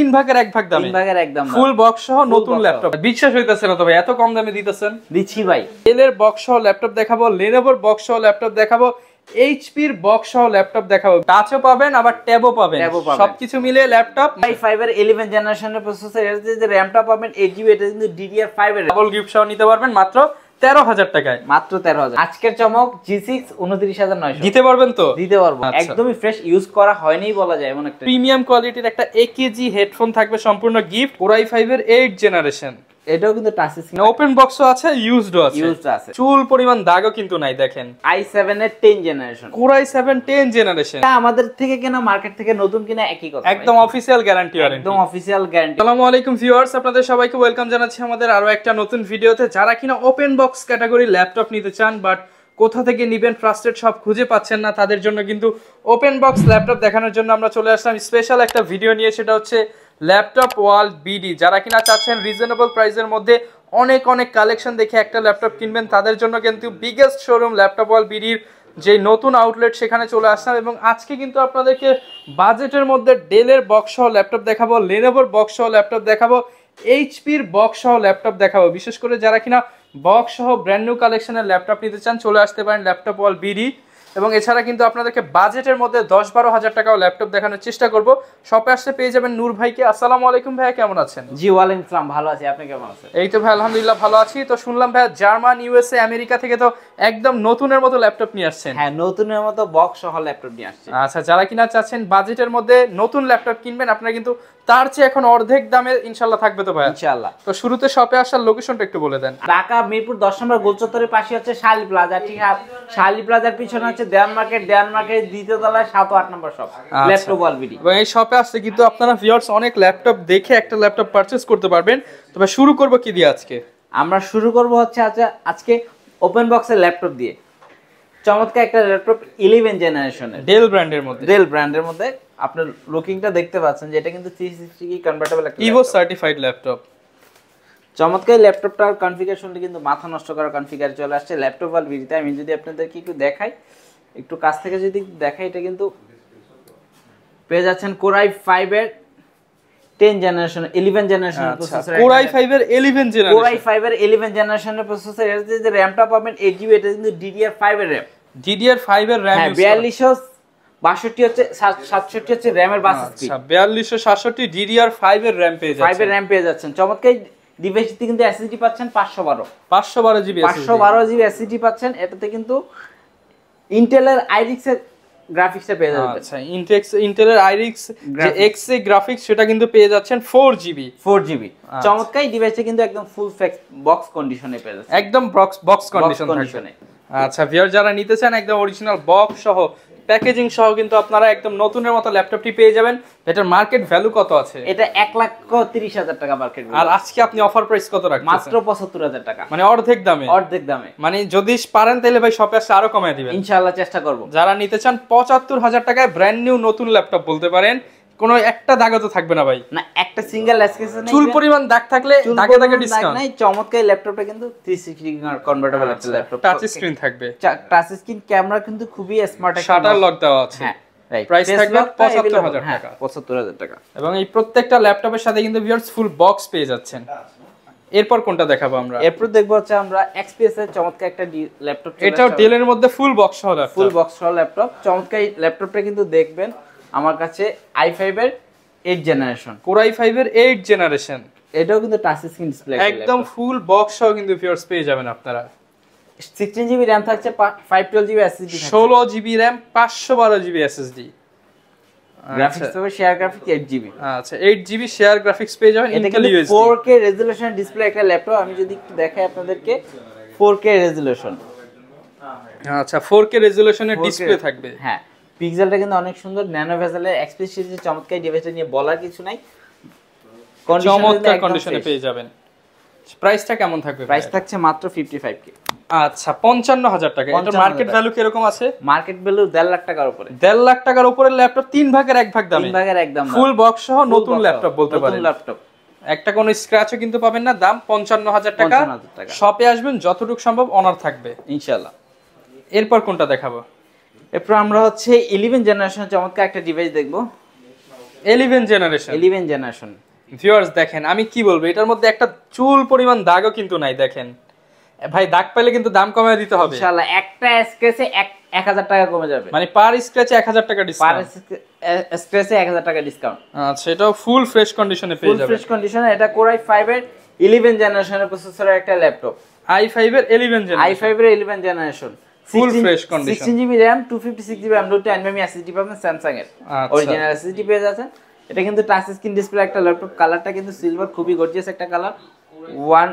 তিন ভাগের এক ভাগ দামে। তিন ভাগের একদম দাম। ফুল বক্স সহ নতুন ল্যাপটপ বিশ্বাস হইতেছে না তো ভাই এত কম দামে দিতেছেন? দিচ্ছি ভাই। ডেলের বক্স সহ ল্যাপটপ দেখাবো লেনোভোর বক্স সহ ল্যাপটপ দেখাবো এইচপির বক্স সহ ল্যাপটপ দেখাবো। টাচও পাবেন আবার ট্যাবও পাবেন। সবকিছু মিলে ল্যাপটপ আই ফাইভ এর ইলেভেন জেনারেশনের প্রসেসর এর যে র্যামটা পাবেন এইট জিবি এটা কিন্তু ডিডিআর ফাইভ এর ডাবল গিফট সহ নিতে পারবেন মাত্র তেরো হাজার টাকায়। মাত্র তেরো হাজার। আজকের চমক জি সিক্স উনত্রিশ হাজার নয়শো। দিতে পারবেন তো? দিতে পারব। আচ্ছা। একদমই ফ্রেশ ইউজ করা হয়নি বলা যায় এমন একটা। প্রিমিয়াম কোয়ালিটির একটা এ কেজি হেডফোন থাকবে সম্পূর্ণ গিফট ওরাই ফাইভ এর এইট জেনারেশন এটাও কিন্তু টাচ স্ক্রিন ওপেন বক্সও আছে ইউজডও আছে। ইউজড আছে। চুল পরিমাণ দাগও কিন্তু নাই দেখেন। আই সেভেন এর ten generation core i seven ten generation এটা আমাদের থেকে কেনা মার্কেট থেকে নতুন কিনা একই কথা একদম অফিসিয়াল গ্যারান্টি একদম অফিসিয়াল গ্যারান্টি আসসালামু আলাইকুম ভিউয়ার্স আপনাদের সবাইকে ওয়েলকাম জানাচ্ছি আমাদের আরও একটা নতুন ভিডিওতে যারা কিনা ওপেন বক্স ক্যাটাগরি ল্যাপটপ নিতে চান বাট কোথা থেকে নিবেন ট্রাস্টেড সব খুঁজে পাচ্ছেন না তাদের জন্য কিন্তু ওপেন বক্স ল্যাপটপ দেখানোর জন্য আমরা চলে আসলাম। স্পেশাল একটা ভিডিও নিয়ে সেটা হচ্ছে ল্যাপটপ ওয়ার্ল্ড বিডি। যারা কিনা চাচ্ছেন রিজনেবল প্রাইসের মধ্যে অনেক অনেক কালেকশন দেখে একটা ল্যাপটপ কিনবেন, তাদের জন্য কিন্তু বিগেস্ট শোরুম ল্যাপটপ ওয়ার্ল্ড বিডির যে নতুন আউটলেট সেখানে চলে আসলাম এবং আজকে কিন্তু আপনাদেরকে বাজেটের মধ্যে ডেলের বক্স সহ ল্যাপটপ দেখাবো লেনোভোর বক্স সহ ল্যাপটপ দেখাবো এইচপির বক্স সহ ল্যাপটপ দেখাবো। বিশেষ করে যারা কিনা বক্স সহ ব্র্যান্ড নিউ কালেকশনের ল্যাপটপ নিতে চান, চলে আসতে পারেন ল্যাপটপ ওয়াল বিডি। এবং এছাড়া কিন্তু আপনাদেরকে বাজেটের মধ্যে দশ বারো হাজার টাকাও ল্যাপটপ দেখানোর চেষ্টা করব। শপে আসতে পেয়ে যাবেন নূর ভাইকে। আসসালামু আলাইকুম ভাইয়া কেমন আছেন? জি ওয়ালাইকুম ইসলাম ভালো আছি। আপনি কেমন আছেন? এই তো ভাই আলহামদুলিল্লাহ ভালো আছি। তো শুনলাম ভাইয়া জার্মান ইউএসএ আমেরিকা থেকে তো একদম নতুনের মতো ল্যাপটপ নিয়ে আসছেন। হ্যাঁ নতুনের মতো বক্স সহ ল্যাপটপ নিয়ে আসছে। আচ্ছা যারা কিনা চাচ্ছেন বাজেটের মধ্যে নতুন ল্যাপটপ কিনবেন আপনারা কিন্তু তার চেয়ে এখন অর্ধেক দামে ইনশাল্লাহ থাকবে তো ভাইয়া। ইনশাআল্লাহ। তো শুরুতে শপে আসার লোকেশনটা একটু বলে দেন। ঢাকা মিরপুর দশ নম্বর গোলচত্বরের পাশে হচ্ছে শালি প্লাজা। ঠিক আছে শালি প্লাজার পিছনে হচ্ছে দ্বিতীয় তলায় সাত আট নম্বর শপ ল্যাপটপ ওয়ালবিডি এবং এই শপে আসতে কিন্তু আপনারা ভিউয়ার্স অনেক ল্যাপটপ দেখে একটা ল্যাপটপ পারচেজ করতে পারবেন। তবে শুরু করব কি দিয়ে আজকে? আমরা শুরু করব হচ্ছে আজকে ওপেন বক্সের ল্যাপটপ দিয়ে। চমৎকার একটা ল্যাপটপ ইলেভেন জেনারেশনের ডেল ব্র্যান্ডের মধ্যে। ডেল ব্র্যান্ডের মধ্যে। আপনার লুকিংটা দেখতে পাচ্ছেন যে এটা কিন্তু থ্রি সিক্সটি কি কনভার্টেবল একটা ইভো সার্টিফাইড ল্যাপটপ চমৎকার ল্যাপটপটার কনফিগারেশনটা কিন্তু মাথা নষ্ট করা কনফিগার চলে আসছে। ল্যাপটপ আর বিডিতে আমি যদি আপনাদেরকে একটু দেখাই একটু কাছ থেকে যদি দেখাই এটা কিন্তু পেয়ে যাচ্ছেন কোরাই ফাইভ এর ten generation eleven generation core i 5 এর 11 জেনারেশন কোরাই ফাইভ এর ইলেভেন জেনারেশনের প্রসেসর এর যে র্যামটা পাবেন এইট জিবি এটা কিন্তু ডিডিআর ফাইভ এর র্যাম DDR5 এর RAM হ্যাঁ বিয়াল্লিশশো বাষট্টি হচ্ছে সাতষট্টি হচ্ছে র্যামের বাস স্পিড আচ্ছা 4267 DDR5 এর RAM পেয়ে ফাইভ যাচ্ছে এর র্যাম পেয়ে যাচ্ছেন। চমৎকার ডিভাইসটি কিন্তু এসএসডি পাচ্ছেন পাঁচশো বারো। 512 জিবি পাঁচশো বারো জিবি এসএসডি পাচ্ছেন। এটাতে কিন্তু ইন্টেলের আইরিক্স এর গ্রাফিক্সটা পেয়ে যাবেন। আচ্ছা ইন্টেক্স ইন্টেলের আইরিক্স যে এক্স এ গ্রাফিক্স সেটা কিন্তু পেয়ে যাচ্ছেন 4 জিবি ফোর জিবি আচ্ছা। চমৎকার ডিভাইসটা কিন্তু একদম ফুল ফ্যাক্স বক্স কন্ডিশনে পেয়ে যাচ্ছে একদম বক্স বক্স কন্ডিশন থাকবে। আচ্ছা ভিউয়ার যারা নিতে চান একদম অরিজিনাল বক্স সহ প্যাকেজিং সহ কিন্তু আপনারা একদম নতুনের মতো ল্যাপটপটি পেয়ে যাবেন। এটার মার্কেট ভ্যালু কত আছে? এটা এক লক্ষ তিরিশ হাজার টাকা মার্কেট আর আজকে আপনি অফার প্রাইস কত রাখছেন মাত্র পঁচাত্তর হাজার টাকা। মানে অর্ধেক দামে? অর্ধেক দামে। মানে যদি পারেন তাহলে ভাই শপে আসে আরও কমায় দিবেন। ইনশাআল্লাহ চেষ্টা করব। যারা নিতে চান পঁচাত্তর হাজার টাকায় ব্র্যান্ড নিউ নতুন ল্যাপটপ বলতে পারেন। কোনো একটা দাগও তো থাকবে না ভাই। না একটা সিঙ্গেল চুল পরিমাণ দাগ থাকলে দাগে দাগে ডিসকাউন্ট নাই চমৎকার ল্যাপটপটা কিন্তু থ্রি সিক্সটি কনভার্টেবল একটা ল্যাপটপ টাচ স্ক্রিন থাকবে। টাচ স্ক্রিন ক্যামেরা কিন্তু খুবই স্মার্ট শাটার লক দেওয়া আছে। হ্যাঁ থাকবে 75,000 হ্যাঁ, টাকা। 75,000 টাকা। এবং এই প্রত্যেকটা ল্যাপটপের সাথে কিন্তু ভিউয়ার্স ফুল বক্স পেয়ে যাচ্ছেন। এরপর কোনটা দেখাবো আমরা? এরপর দেখব হচ্ছে আমরা এক্সপিএস এর চমৎকার একটা ল্যাপটপ এটাও মধ্যে ফুল বক্স সহ ফুল বক্স সহ ল্যাপটপ চমৎকার ল্যাপটপটা কিন্তু দেখবেন আমার কাছে i5 এর 8 জেনারেশন কোরাই 5 এর 8 জেনারেশন এটাও কিন্তু টাচ স্ক্রিন ডিসপ্লে একদম ফুল বক্স সহ কিন্তু ভিউয়ার্স পেয়ে যাবেন আপনারা। 16 জিবি র্যাম থাকছে 512 জিবি এসএসডি ষোলো জিবি র্যাম পাঁচশো বারো জিবি এসএসডি গ্রাফিক্স হবে শেয়ার গ্রাফিক্স 8 জিবি আচ্ছা এইট জিবি শেয়ার গ্রাফিক্স পেয়ে যাবেন Intel UHD 4K resolution display একটা ল্যাপটপ আমি যদি একটু দেখাই আপনাদেরকে 4K রেজোলিউশন আচ্ছা 4K রেজোলিউশনের 4K ডিসপ্লে থাকবে। হ্যাঁ। পিক্সেলটা কিন্তু অনেক সুন্দর ন্যানো ভেজেলের এক্সপ্রেস সিরিজের চমৎকার ডিভাইসটা নিয়ে বলার কিছু নাই। চমৎকার কন্ডিশনে পেয়ে যাবেন। প্রাইসটা কেমন থাকবে প্রাইস থাকছে মাত্র 55k আচ্ছা পঞ্চান্ন হাজার টাকা। এটা মার্কেট। ভ্যালু কীরকম আছে? মার্কেট ভ্যালু 1.5 লাখ টাকার উপরে। দেড় লাখ টাকার উপরে ল্যাপটপ তিন ভাগের এক ভাগ দামে। তিন ভাগের একদম ফুল বক্স সহ নতুন ল্যাপটপ বলতে পারেন। ল্যাপটপ একটা কোনো স্ক্র্যাচও কিন্তু পাবেন না দাম পঞ্চান্ন হাজার টাকা। 55,000 টাকা। শপে আসবেন যতটুকু সম্ভব অনার থাকবে। ইনশাআল্লাহ। এরপর কোনটা দেখাবো? এরপর আমরা হচ্ছে 11 জেনারেশন চমৎকার একটা ডিভাইস দেখব। Eleven generation eleven generation viewers দেখেন আমি কি বলব এটার মধ্যে একটা চুল পরিমাণ দাগও কিন্তু নাই দেখেন। ভাই দাগ পেলে কিন্তু দাম কমায় দিতে হবে। ইনশাআল্লাহ একটা এক হাজার টাকা কমে যাবে। মানে পার স্ক্র্যাচে এক হাজার টাকা ডিসকাউন্ট স্ক্রেচে এক হাজার টাকা ডিসকাউন্ট আচ্ছা এটাও ফুল ফ্রেশ কন্ডিশনে পেয়ে ফুল যাবেন। ফ্রেশ কন্ডিশনে এটা কোরাই ফাইভ এর ইলেভেন জেনারেশনের প্রসেসরের একটা ল্যাপটপ আই ফাইভ এর ইলেভেন আই জেনারেশন ফাইভ এর eleven generation Condition. Sixteen GB RAM two fifty six GB Android SSD পাবেন স্যামসাং এর। আচ্ছা। অরিজিনাল এসএসডি পেয়ে যাচ্ছেন। এটা কিন্তু টাচ স্ক্রিন ডিসপ্লে একটা ল্যাপটপ কালারটা কিন্তু সিলভার খুবই গর্জিয়াস একটা কালার ওয়ান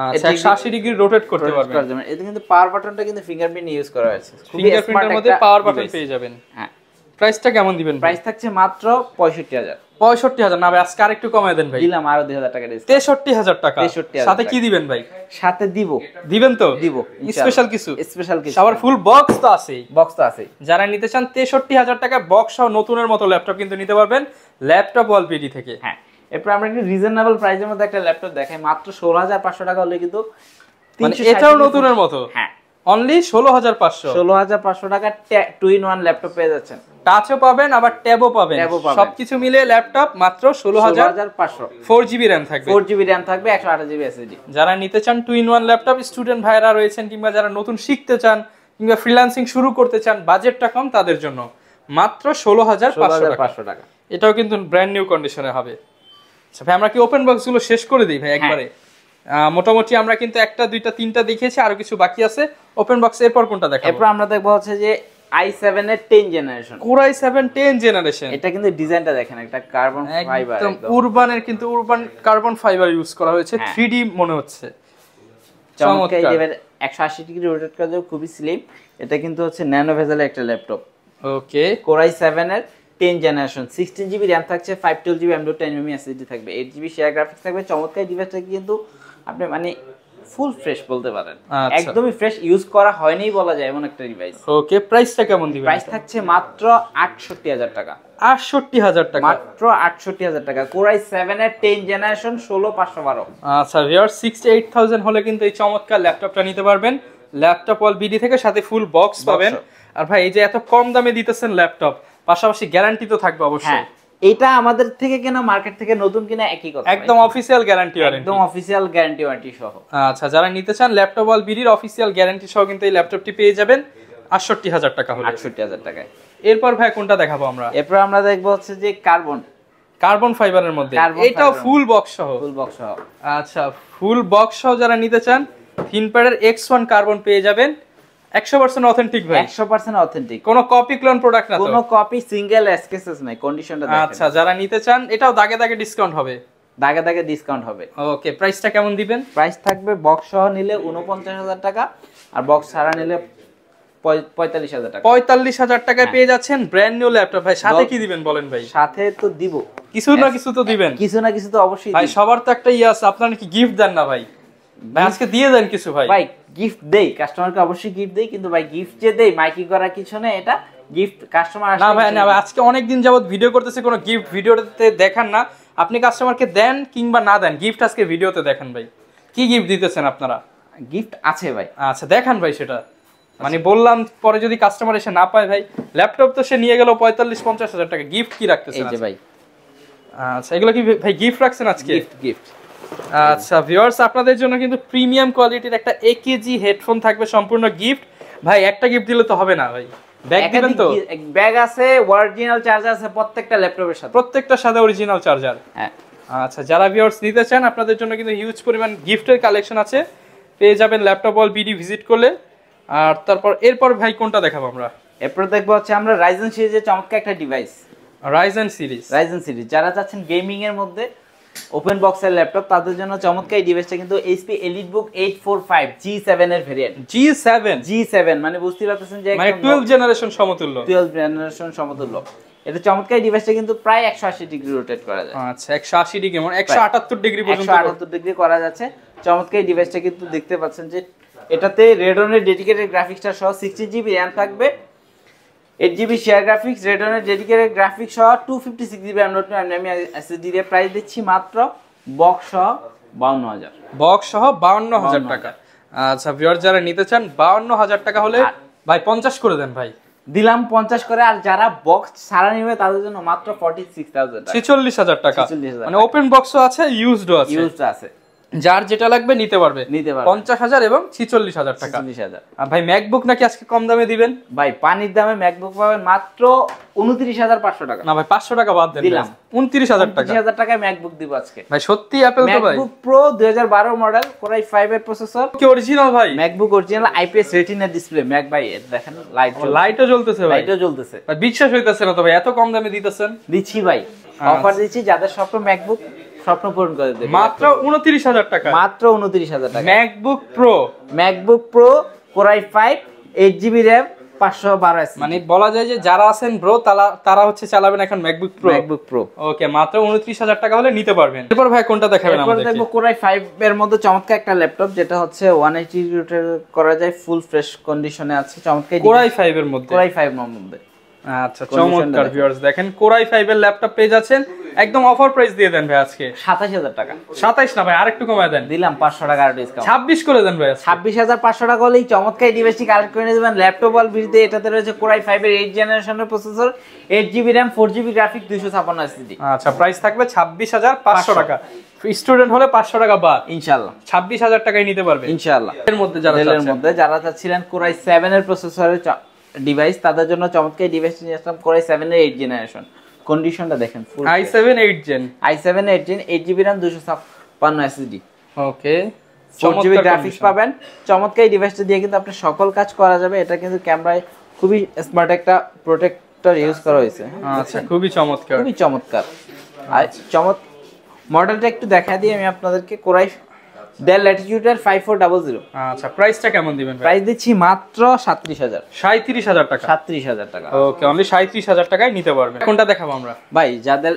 আচ্ছা এটা একশো আশি ডিগ্রি রোটেট করতে পারবেন। এতে কিন্তু পাওয়ার বাটনটা কিন্তু ফিঙ্গারপ্রিন্ট ইউজ করা হয়েছে। ফিঙ্গারপ্রিন্টের মধ্যে পাওয়ার বাটন। পেয়ে যাবেন। হ্যাঁ। প্রাইসটা কেমন দিবেন? প্রাইস থাকছে মাত্র পঁয়ষট্টি হাজার। পঁয়ষট্টি হাজার। না ভাই আজকে আরেকটু কমায় দেন ভাই। দিলাম আরও দুই হাজার টাকা তেষট্টি হাজার টাকা। 63,000 সাথে কি দিবেন ভাই? সাথে দিব। দিবেন তো? দিব স্পেশাল কিছু? স্পেশাল কিছু। সবার ফুল বক্স তো আছেই। বক্স তো আছে যারা নিতে চান তেষট্টি হাজার টাকা বক্স সহ নতুনের মতো ল্যাপটপ কিন্তু নিতে পারবেন। ল্যাপটপ ওয়ালপিডি থেকে। হ্যাঁ এরপর আমরা একটু রিজনেবল প্রাইসের মধ্যে একটা ল্যাপটপ দেখাই। মাত্র ষোলো হাজার পাঁচশো টাকা হলে কিন্তু মানে 360 এটাও নতুনের মতো? হ্যাঁ। অনলি ষোলো হাজার পাঁচশো। ষোলো হাজার পাঁচশো টাকা টু ইন ওয়ান ল্যাপটপ পেয়ে যাচ্ছেন। টাচও পাবেন আবার ট্যাবও পাবেন। সবকিছু মিলে ল্যাপটপ মাত্র ষোলো হাজার পাঁচশো। ফোর জিবি র্যাম থাকবে। ফোর জিবি র্যাম থাকবে একশো আঠাশ জিবি এসএসডি যারা নিতে চান two in one laptop student ভাইরা রয়েছেন কিংবা যারা নতুন শিখতে চান কিংবা ফ্রিল্যান্সিং শুরু করতে চান বাজেটটা কম তাদের জন্য মাত্র ষোলো হাজার পাঁচশো টাকা। এটাও কিন্তু ব্র্যান্ড নিউ কন্ডিশনে হবে। আচ্ছা ভাই আমরা কি ওপেন বক্সগুলো শেষ করে দিই ভাই একবারে? আহ, মোটামুটি আমরা কিন্তু একটা দুইটা তিনটা দেখিয়েছি আরও কিছু বাকি আছে। ওপেন বক্স এরপর কোনটা দেখাবো? এরপর আমরা দেখব হচ্ছে যে আই সেভেন এর ten generation core i seven ten generation এটা কিন্তু ডিজাইনটা দেখেন একটা কার্বন ফাইবার একদম। উরবানের কিন্তু উরবান কার্বন ফাইবার ইউজ করা হয়েছে হ্যাঁ। থ্রি মনে হচ্ছে। চমৎকার। একশো আশি ডিগ্রি রোটেট করা যাবে খুবই স্লিম এটা কিন্তু হচ্ছে ন্যানো ভেজালের একটা laptop okay core i seven এর ten generation sixteen GB RAM থাকছে ফাইভ টুয়েলভ জিবি এমডো টেন এমএম এসএসডি থাকবে এইট জিবি শেয়ার গ্রাফিক্স থাকবে চমৎকার ডিভাইসটা কিন্তু আপনি মানে ফুল ফ্রেশ বলতে পারেন। আচ্ছা। একদমই ফ্রেশ ইউজ করা হয়নি বলা যায় এমন একটা ডিভাইস ওকে প্রাইসটা কেমন দিবেন? প্রাইস থাকছে মাত্র আটষট্টি হাজার টাকা। আটষট্টি হাজার টাকা। মাত্র আটষট্টি হাজার টাকা। কোরাই সেভেন এর টেন জেনারেশন ষোলো পাঁচশো বারো। আচ্ছা ভিউয়ার সিক্সটি এইট থাউজেন্ড হলে কিন্তু এই চমৎকার ল্যাপটপটা নিতে পারবেন। ল্যাপটপ অল বিডি থেকে সাথে ফুল বক্স পাবেন। আর ভাই এই যে এত কম দামে দিতেছেন ল্যাপটপ পাশাপাশি গ্যারান্টি তো থাকবে অবশ্যই। হ্যাঁ এটা আমাদের থেকে কেনা মার্কেট থেকে নতুন কিনা একই কথা একদম অফিসিয়াল গ্যারান্টি ওয়ারেন্টি একদম অফিসিয়াল গ্যারান্টি ওয়ারেন্টি সহ। আচ্ছা যারা নিতে চান ল্যাপটপ অল বিডির অফিসিয়াল গ্যারান্টি সহ কিন্তু এই ল্যাপটপটি পেয়ে যাবেন। আটষট্টি হাজার টাকা হলে। আটষট্টি হাজার টাকায়। এরপর ভাই কোনটা দেখাবো আমরা? এরপর আমরা দেখব হচ্ছে যে কার্বন কার্বন ফাইবারের মধ্যে। এটাও ফুল বক্স সহ। ফুল বক্স সহ। আচ্ছা ফুল বক্স সহ যারা নিতে চান থিনপ্যাডের এক্স ওয়ান কার্বন পেয়ে যাবেন। একশো পার্সেন্ট অথেন্টিক ভাই। অথেন্টিক কোনো কপি ক্লোন প্রোডাক্ট না তো। কোনো কপি সিঙ্গেল এসকেসেস নাই কন্ডিশনটা আচ্ছা যারা নিতে চান এটাও দাগে দাগে ডিসকাউন্ট হবে। দাগে দাগে ডিসকাউন্ট হবে। ওকে প্রাইসটা কেমন দিবেন? প্রাইস থাকবে বক্স সহ নিলে টাকা আর বক্স ছাড়া নিলে পঁয়তাল্লিশ হাজার টাকা। পঁয়তাল্লিশ হাজার টাকায় পেয়ে যাচ্ছেন ব্র্যান্ড নিউ ল্যাপটপ ভাই সাথে কি দিবেন বলেন ভাই? সাথে তো দিব। কিছু না কিছু তো দিবেন। কিছু না কিছু তো অবশ্যই ভাই সবার তো একটা ইয়ে আছে আপনারা কি গিফট দেন না ভাই? ভাই আজকে দিয়ে দেন কিছু ভাই। ভাই গিফট দেই কাস্টমারকে অবশ্যই গিফট দেই কিন্তু ভাই গিফট যে দেই মাইকি করার কিছু না এটা গিফট কাস্টমার না ভাই না আজকে অনেক দিন যাবত ভিডিও করতেছে কোনো গিফট ভিডিওতে দেখান না। আপনি কাস্টমারকে দেন কিংবা না দেন গিফট আজকে ভিডিওতে দেখেন ভাই। কি গিফট দিতেছেন আপনারা? গিফট আছে ভাই। আচ্ছা দেখান ভাই সেটা। মানে বললাম পরে যদি কাস্টমার এসে না পায় ভাই ল্যাপটপ তো সে নিয়ে গেল পঁয়তাল্লিশ পঞ্চাশ হাজার টাকা। গিফট কি রাখতেছেন এই যে ভাই। আচ্ছা এগুলো কি ভাই গিফট রাখছেন আজকে? গিফট গিফট আচ্ছা ভিউয়ার্স আপনাদের জন্য কিন্তু প্রিমিয়াম কোয়ালিটির একটা একেজি হেডফোন থাকবে সম্পূর্ণ গিফট ভাই একটা গিফট দিলে তো হবে না ভাই। ব্যাগ দিবেন তো? ব্যাগ আছে অরিজিনাল চার্জার আছে প্রত্যেকটা ল্যাপটপের সাথে। প্রত্যেকটার সাথে অরিজিনাল চার্জার হ্যাঁ। আচ্ছা যারা ভিউয়ার্স নিতে চান আপনাদের জন্য কিন্তু হিউজ পরিমাণ গিফটের কালেকশন আছে। পেয়ে যাবেন ল্যাপটপ অল বিডি ভিজিট করলে। আর তারপর এরপর ভাই কোনটা দেখাবো আমরা? এরপর দেখব হচ্ছে আমরা রাইজেন সিরিজের চমৎকার একটা device Ryzen series Ryzen series যারা চাচ্ছেন গেমিং এর মধ্যে ওপেন বক্সের ল্যাপটপ তাদের জন্য চমৎকার এই ডিভাইসটা কিন্তু HP Elite book eight four five G seven এর variant G seven G seven মানে বুঝতে পারতেছেন যে মানে টুয়েলভ জেনারেশন সমতুল্য। টুয়েলভ জেনারেশন সমতুল্য। এটা চমৎকার ডিভাইসটা কিন্তু প্রায় একশো আশি ডিগ্রি রোটেট করা যায়। আচ্ছা একশো আশি ডিগ্রি মানে একশো আটাত্তর ডিগ্রি পর্যন্ত একশো আটাত্তর ডিগ্রি করা যাচ্ছে। চমৎকার ডিভাইসটা কিন্তু দেখতে পাচ্ছেন যে এটাতে রেডনের ডেডিকেটেড গ্রাফিক্সটা সহ সিক্সটি জিবি র্যাম থাকবে। এইট জিবি শেয়ার গ্রাফিক্স রেডনের ডেডিকেটেড গ্রাফিক্স সহ two fifty six GB M dot আমি এসএসডি দিয়ে প্রাইস দিচ্ছি মাত্র বক্স সহ বাউন্ন হাজার। বক্স সহ বাউন্ন হাজার টাকা। আচ্ছা ভিউয়ার যারা নিতে চান বাউন্ন হাজার টাকা হলে ভাই পঞ্চাশ করে দেন ভাই। দিলাম পঞ্চাশ করে আর যারা বক্স সারা নিবে তাদের জন্য মাত্র ফর্টি সিক্স থাউজেন্ড ছেচল্লিশ হাজার টাকা। 46,000 মানে ওপেন বক্সও আছে ইউজডও আছে। ইউজ আছে। যার যেটা লাগবে নিতে পারবে। নিতে পারবে। পঞ্চাশ হাজার এবং ছিচল্লিশ হাজার টাকা। চল্লিশ হাজার। ভাই ম্যাকবুক নাকি আজকে কম দামে দিবেন? ভাই পানির দামে ম্যাকবুক পাবেন মাত্র উনত্রিশ হাজার পাঁচশো টাকা। না ভাই পাঁচশো টাকা বাদ দিলাম। উনত্রিশ হাজার টাকা। হাজার টাকায় ম্যাকবুক দিব আজকে। ভাই সত্যি অ্যাপেল তো ভাই। ম্যাকবুক প্রো দুই হাজার বারো মডেল কোরাই ফাইভ এর প্রসেসর কি অরিজিনাল ভাই? MacBook original IPS retina display Mac ভাই দেখেন লাইট লাইটও জ্বলতেছে ভাই। লাইটও জ্বলতেছে। ভাই বিশ্বাস হইতেছে না তো ভাই এত কম দামে দিতেছেন? দিচ্ছি ভাই। আচ্ছা। অফার দিচ্ছি যাদের স্বপ্ন ম্যাকবুক স্বপ্ন পূরণ করে দেবে। মাত্র উনত্রিশ হাজার টাকা। মাত্র উনত্রিশ হাজার টাকা। MacBook pro MacBook pro core i five eight GB RAM পাঁচশো বারো মানে বলা যায় যে যারা আছেন ব্রো তারা তারা হচ্ছে চালাবেন এখন MacBook pro MacBook pro okay মাত্র উনত্রিশ হাজার টাকা হলে নিতে পারবেন। এরপর ভাই কোনটা দেখাবেন এরপর দেখব কোরাই ফাইভ এর মধ্যে চমৎকার একটা ল্যাপটপ যেটা হচ্ছে ওয়ান এইটি করা যায় ফুল ফ্রেশ কন্ডিশনে আছে। চমৎকার কোরাই ফাইভ এর মধ্যে। কোরাই ফাইভ এর মধ্যে। আচ্ছা চমৎকার ভিউয়ার্স দেখেন কোরাই ফাইভ এর ল্যাপটপ পেয়ে যাচ্ছেন। একদম অফার প্রাইস দিয়ে দেন ভাই আজকে। সাতাশ হাজার টাকা। সাতাইশ না ভাই আরেকটু কমায় দেন। দিলাম পাঁচশো টাকা আর ডিসকাউন্ট ছাব্বিশ করে দেন ভাই আজকে। ছাব্বিশ হাজার পাঁচশো টাকা হলেই চমৎকার ডিভাইসটি কালেক্ট করে নিয়ে যাবেন। ল্যাপটপ অল এটাতে রয়েছে কোরাই ফাইভের এইট জেনারেশনের প্রসেসর জিবি জিবি গ্রাফিক দুইশো ছাপান্ন এসএসডি আচ্ছা প্রাইস থাকবে ছাব্বিশ হাজার পাঁচশো টাকা। স্টুডেন্ট হলে পাঁচশো টাকা বাদ। ছাব্বিশ হাজার টাকায় নিতে পারবে। ইনশাল্লাহ এর মধ্যে যারা চাচ্ছেন। মধ্যে যারা চাচ্ছিলেন কোরাই সেভেন এর প্রসেসরের ডিভাইস তাদের জন্য চমৎকার ডিভাইসটি নিয়ে আসলাম কোরাই সেভেন এর এইট জেনারেশন কন্ডিশনটা দেখেন full i seven eight gen i seven eight gen eight GB RAM দুশো ছাপ্পান্ন SSD okay four GB graphics পাবেন। চমৎকার এই ডিভাইসটা দিয়ে কিন্তু আপনার সকল কাজ করা যাবে। এটা কিন্তু ক্যামেরায় খুবই স্মার্ট একটা প্রোটেক্টর ইউজ করা হয়েছে। আচ্ছা খুবই চমৎকার। খুবই চমৎকার। আর চমৎ মডেলটা একটু দেখা দিই আমি আপনাদেরকে কোরাই ডেল ল্যাটিটিউডের ফাইভ ফোর ডাবল জিরো আচ্ছা প্রাইসটা কেমন দিবেন ভাই? প্রাইস দিচ্ছি মাত্র সাতত্রিশ হাজার। সাঁত্রিশ হাজার টাকা? সাতত্রিশ হাজার টাকা। ওকে অনলি সাঁত্রিশ হাজার টাকায় নিতে পারবেন। কোনটা দেখাবো আমরা? ভাই যাদের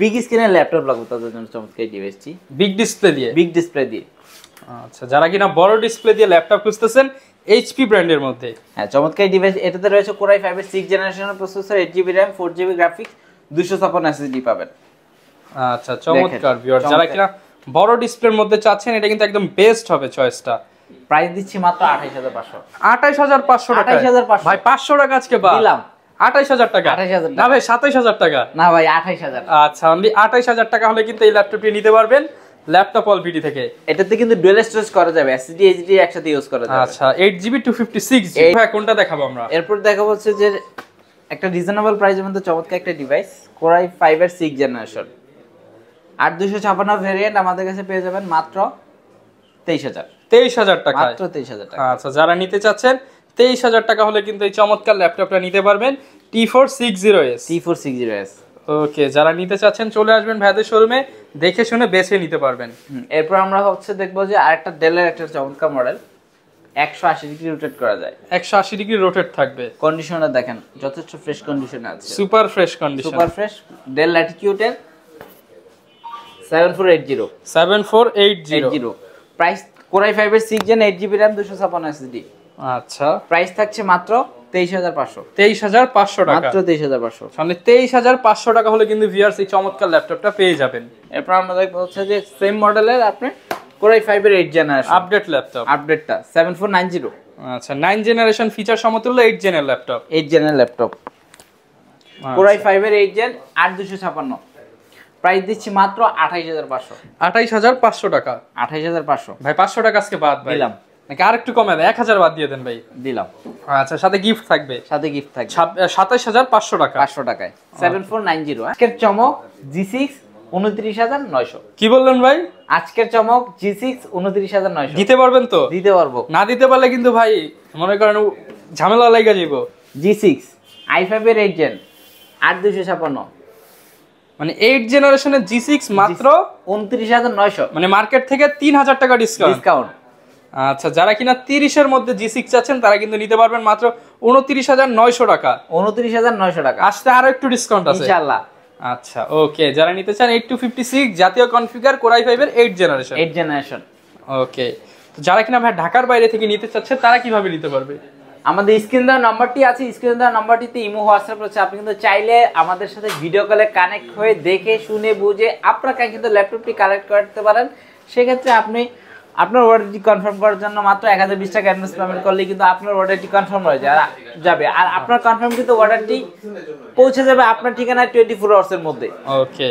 বিগ স্ক্রিনের ল্যাপটপ লাগবে তাদের জন্য চমৎকার ডিভাইসটি বিগ ডিসপ্লে দিয়ে? বিগ ডিসপ্লে দিয়ে। আচ্ছা যারা কিনা বড় ডিসপ্লে দিয়ে ল্যাপটপ খুঁজতেছেন এইচপি ব্র্যান্ডের মধ্যে। হ্যাঁ চমৎকার ডিভাইস এটাতে রয়েছে কোরাই ফাইভের সিক্স জেনারেশনের processor eight GB RAM four GB graphics দুশো ছাপ্পান্ন এসএসডি পাবেন। আচ্ছা চমৎকার ভিউয়ার যারা কিনা বড় ডিসপ্লের মধ্যে চাচ্ছেন এটা কিন্তু একদম বেস্ট হবে চয়েসটা প্রাইস দিচ্ছি মাত্র আঠাইশ হাজার পাঁচশো। আঠাইশ হাজার পাঁচশো টাকা 28,500 ভাই পাঁচশো টাকা আজকে বাদ দিলাম। আঠাইশ হাজার টাকা? 28,000 না ভাই সাতাইশ হাজার টাকা। না ভাই আঠাইশ হাজার। আচ্ছা অনলি আঠাইশ হাজার টাকা হলে কিন্তু এই ল্যাপটপটি নিতে পারবেন ল্যাপটপ অল ভিডি থেকে। এটাতে কিন্তু ডুয়েল স্টোরেজ করা যাবে এসএসডি এইচডি একসাথে ইউজ করা যাবে। আচ্ছা eight GB two fifty six এই- ভাই কোনটা দেখাবো আমরা? এরপর দেখা হচ্ছে যে একটা রিজনেবল প্রাইসের মধ্যে চমৎকার একটা ডিভাইস কোরাই ফাইভ এর সিক্স জেনারেশন আট দুশো ছাপান্ন ভেরিয়েন্ট আমাদের কাছে পেয়ে যাবেন মাত্র তেইশ হাজার। তেইশ হাজার টাকা। মাত্র তেইশ হাজার টাকা। আচ্ছা যারা নিতে চাচ্ছেন তেইশ হাজার টাকা হলে কিন্তু এই চমৎকার ল্যাপটপটা নিতে পারবেন T four six zero S. T four six zero S. Okay যারা নিতে চাচ্ছেন চলে আসবেন ভাইদের শোরুমে দেখে শুনে বেছে নিতে পারবেন। এরপর আমরা হচ্ছে দেখব যে আরেকটা ডেলের একটা চমৎকার মডেল একশো আশি ডিগ্রি রোটেট করা যায়। একশো আশি ডিগ্রি রোটেট থাকবে। কন্ডিশনার দেখেন যথেষ্ট ফ্রেশ কন্ডিশনে আছে। Super fresh condition super fresh Dell ল্যাটিটিউডের seven four eight zero seven four eight zero zero price core i ফাইভের six gen eight GB RAM দুশো ছাপান্ন এসএসডি আচ্ছা। প্রাইস থাকছে মাত্র তেইশ হাজার পাঁচশো। তেইশ হাজার পাঁচশো টাকা। মাত্র তেইশ হাজার পাঁচশো। সামনে তেইশ হাজার পাঁচশো টাকা হলে কিন্তু ভিআরস এই চমৎকার ল্যাপটপটা পেয়ে যাবেন। এরপর আমরা দেখব হচ্ছে যে সেম মডেলের আপনি কোরাই ফাইভের এইট জেনারেশন আপডেট ল্যাপটপ আপডেটটা সেভেন ফোর নাইন জিরো আচ্ছা নাইন জেনারেশন ফিচার সমতুল্য এইট জেনের ল্যাপটপ এইট জেনের ল্যাপটপ কোরাই ফাইভের এইট জেন আট দুশো ছাপান্ন প্রাইস দিচ্ছি মাত্র আঠাইশ হাজার পাঁচশো। আঠাইশ হাজার পাঁচশো টাকা। আঠাইশ হাজার পাঁচশো। ভাই পাঁচশো টাকা আজকে বাদ দিলাম। নাকি আর একটু কমে দেয় এক হাজার বাদ দিয়ে দেন ভাই। দিলাম। আচ্ছা সাথে গিফট থাকবে। সাথে গিফট থাকবে। সাতাইশ হাজার পাঁচশো টাকা। পাঁচশো টাকায়। সেভেন ফোর নাইন জিরো আজকের চমক জি সিক্স উনত্রিশ হাজার নয়শো। কি বললেন ভাই? আজকের চমক জি সিক্স উনত্রিশ হাজার নয়শো। দিতে পারবেন তো? দিতে পারব। না দিতে পারলে কিন্তু ভাই মনে করেন ঝামেলা লাগা যাইব। জি সিক্স আই ফাইভের এইট জেন আট দুশো ছাপান্ন। মানে এইট জেনারেশনের জি সিক্স মাত্র উনত্রিশ হাজার নয়শো। মানে মার্কেট থেকে তিন হাজার টাকা ডিসকাউন্ট ডিসকাউন্ট আচ্ছা যারা কিনা তিরিশের মধ্যে জি সিক্স আছেন তারা কিন্তু নিতে পারবেন মাত্র উনত্রিশ হাজার নয়শো টাকা। উনত্রিশ হাজার নয়শো টাকা। আসতে আরও একটু ডিসকাউন্ট আছে। ইনশাল্লাহ আচ্ছা ওকে যারা নিতে চান এইট টু ফিফটি সিক্স জাতীয় কনফিগার কোরাই ফাইভের eight generation eight generation okay যারা কিনা ভাই ঢাকার বাইরে থেকে নিতে চাচ্ছে তারা কীভাবে নিতে পারবে? আমাদের স্ক্রিন দেওয়া নাম্বারটি আছে, স্ক্রিন দেওয়া নাম্বারটিতে ইমো, হোয়াটসঅ্যাপ রয়েছে। আপনি কিন্তু চাইলে আমাদের সাথে ভিডিও কলে কানেক্ট হয়ে দেখে, শুনে, বুঝে আপনাকে কিন্তু ল্যাপটপটি কালেক্ট করতে পারেন। সেক্ষেত্রে আপনি আপনার অর্ডারটি কনফার্ম করার জন্য মাত্র এক হাজার বিশ টাকা অ্যাডভান্স পেমেন্ট করলে কিন্তু আপনার অর্ডারটি কনফার্ম হয়ে যাবে। আর আপনার কনফার্ম কিন্তু অর্ডারটি পৌঁছে যাবে আপনার ঠিকানায় টোয়েন্টি ফোর আওয়ার্সের মধ্যে। ওকে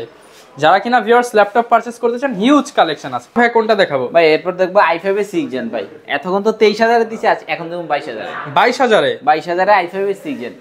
যারা কিনা ভিউয়ার্স ল্যাপটপ পারচেজ করতে চান হিউজ কালেকশন আছে। ভাই কোনটা দেখাবো? ভাই এরপর দেখব আই ফাইভ এর সিক্স জেন ভাই। এতক্ষণ তো তেইশ হাজারে দিচ্ছে আজ এখন দেখুন বাইশ হাজারে। বাইশ হাজারে? বাইশ হাজারে আই ফাইভ এর সিক্স জেন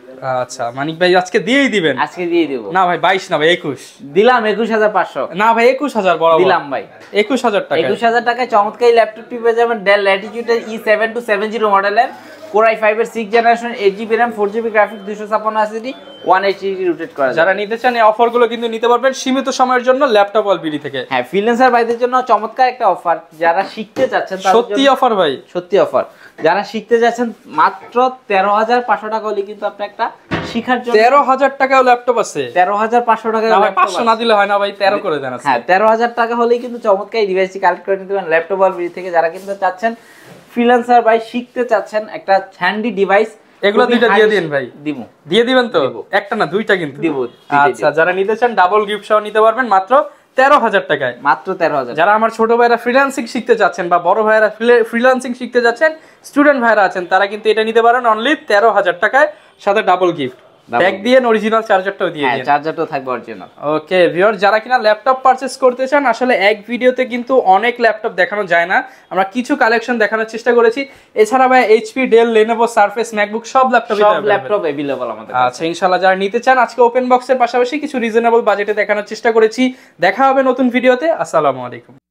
আচ্ছা মানিক ভাই আজকে দিয়েই দিবেন? আজকে দিয়ে দেবো। না ভাই বাইশ না ভাই একুশ। দিলাম একুশ হাজার পাঁচশো। না ভাই একুশ হাজার বড় দিলাম ভাই। একুশ হাজার টাকা একুশ হাজার টাকায় চমৎকার ল্যাপটপটি পেয়ে যাবেন ল্যাটিটিউডের E seven two seven zero মডেলের কোর আই ফাইভ এর six generation eight GB RAM four GB graphic দুশো ছাপ্পান্ন এসিডি ওয়ান এইচডি রোটেট করা যারা নিতে চান এই অফারগুলো কিন্তু নিতে পারবেন সীমিত সময়ের জন্য ল্যাপটপ অল বিডি থেকে। হ্যাঁ ফ্রিল্যান্সার ভাইদের জন্য চমৎকার একটা অফার যারা শিখতে চাচ্ছেন সত্যি অফার ভাই। সত্যি অফার যারা শিখতে যাচ্ছেন মাত্র তেরো হাজার পাঁচশো টাকা হলে কিন্তু আপনি একটা শিখার জন্য তেরো হাজার টাকাও ল্যাপটপ আছে। তেরো হাজার পাঁচশো টাকা পাঁচশো না দিলে হয় না ভাই তেরো করে দেন হ্যাঁ তেরো হাজার টাকা হলেই কিন্তু চমৎকার ডিভাইসটি কালেক্ট করে নিতে পারেন ল্যাপটপ আর বিডি থেকে। যারা কিন্তু চাচ্ছেন ফ্রিল্যান্সার ভাই শিখতে চাচ্ছেন একটা হ্যান্ডি ডিভাইস এগুলো দুইটা দিয়ে দিন ভাই। দিব। দিয়ে দিবেন তো? একটা না দুইটা কিন্তু। দিব, আচ্ছা যারা নিতে চান ডাবল গিফট সহ নিতে পারবেন মাত্র তেরো হাজার টাকায়। মাত্র তেরো হাজার। যারা আমার ছোট ভাইরা ফ্রিল্যান্সিং শিখতে চাচ্ছেন বা বড় ভাইরা ফ্রিল্যান্সিং শিখতে যাচ্ছেন স্টুডেন্ট ভাইরা আছেন তারা কিন্তু এটা নিতে পারেন অনলি তেরো হাজার টাকায় সাথে ডাবল গিফট ব্যাগ দিয়ে অরিজিনাল চার্জারটাও দিয়ে হ্যাঁ দিন। চার্জারটাও থাকবে অরিজিনাল ওকে ভিউয়ার যারা কিনা ল্যাপটপ পারচেস করতে চান আসলে এক ভিডিওতে কিন্তু অনেক ল্যাপটপ দেখানো যায় না। আমরা কিছু কালেকশন দেখানোর চেষ্টা করেছি। এছাড়া ভাই HP Dell Lenovo Surface MacBook সব ল্যাপটপ সব ল্যাপটপ অ্যাভেলেবল আমাদের আচ্ছা ইনশাল্লাহ যারা নিতে চান আজকে ওপেন বক্সের পাশাপাশি কিছু রিজনেবল বাজেটে দেখানোর চেষ্টা করেছি। দেখা হবে নতুন ভিডিওতে আসসালামু আলাইকুম।